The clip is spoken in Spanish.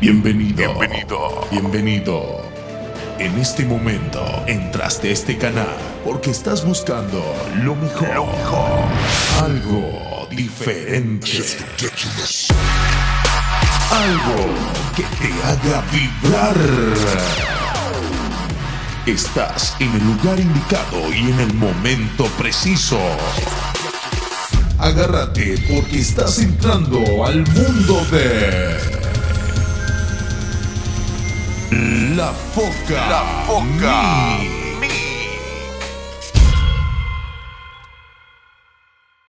Bienvenido. Bienvenido. Bienvenido. En este momento entraste a este canal porque estás buscando lo mejor. Lo mejor. Algo diferente. Algo que te haga vibrar. Estás en el lugar indicado y en el momento preciso. Agárrate porque estás entrando al mundo de... La Foca. La Foca.